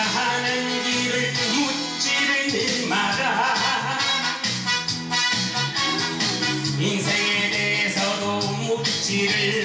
하는 길을 묻지를 마라. 인생에 대해서도 묻지를